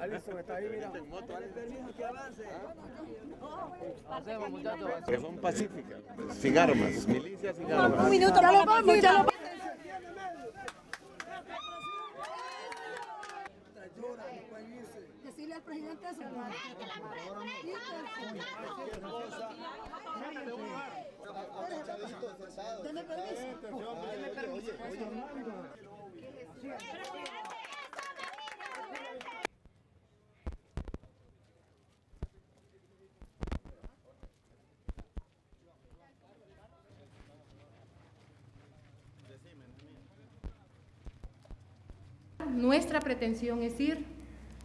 Alison está ahí, mira. Hacemos, muchachos. Que son pacíficas, sin armas, milicias sin armas. Un minuto, ya lo vamos, ya lo vamos. Decirle al presidente eso. Deme permiso. Deme permiso. Nuestra pretensión es ir,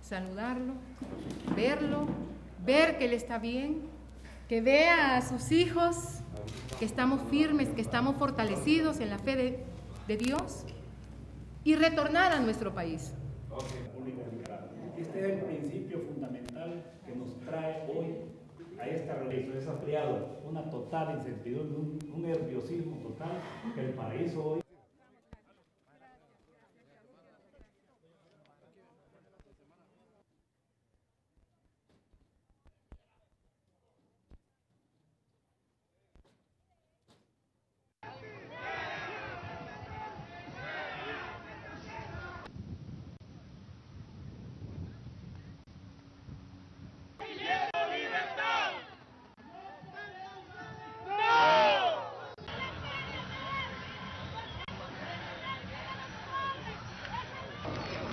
saludarlo, verlo, ver que él está bien, que vea a sus hijos, que estamos firmes, que estamos fortalecidos en la fe de, de Dios y retornar a nuestro país. Este es el principio fundamental que nos trae hoy a esta reunión. Es ampliado una total incertidumbre, un, un nerviosismo total que el paraíso hoy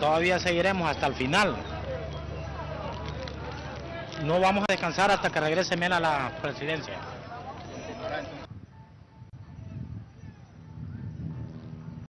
Todavía seguiremos hasta el final. No vamos a descansar hasta que regrese Mena a la presidencia.